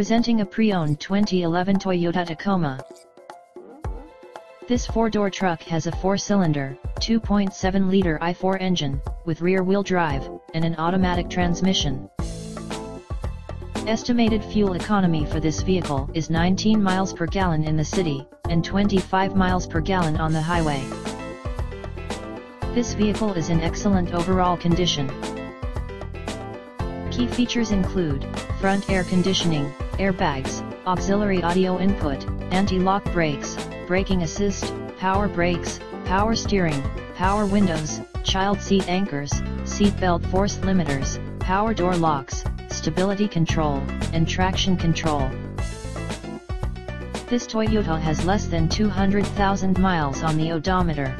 Presenting a pre-owned 2011 Toyota Tacoma. This four-door truck has a four-cylinder, 2.7-liter i4 engine, with rear-wheel drive, and an automatic transmission. Estimated fuel economy for this vehicle is 19 miles per gallon in the city, and 25 miles per gallon on the highway. This vehicle is in excellent overall condition. Key features include, front air conditioning, airbags, auxiliary audio input, anti-lock brakes, braking assist, power brakes, power steering, power windows, child seat anchors, seat belt force limiters, power door locks, stability control, and traction control. This Toyota has less than 200,000 miles on the odometer.